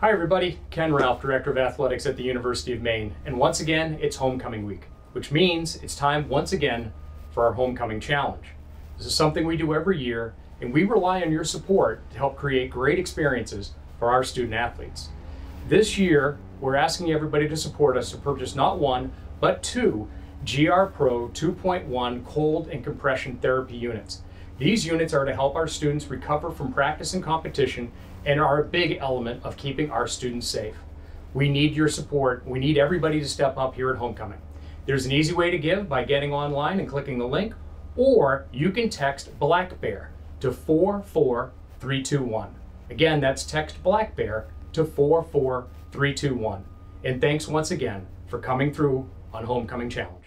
Hi, everybody. Ken Ralph, Director of Athletics at the University of Maine. And once again, it's homecoming week, which means it's time once again for our homecoming challenge. This is something we do every year, and we rely on your support to help create great experiences for our student athletes. This year, we're asking everybody to support us to purchase not one, but two GR Pro 2.1 cold and compression therapy units. These units are to help our students recover from practice and competition and are a big element of keeping our students safe. We need your support. We need everybody to step up here at Homecoming. There's an easy way to give by getting online and clicking the link, or you can text Black Bear to 44321. Again, that's text Black Bear to 44321. And thanks once again for coming through on Homecoming Challenge.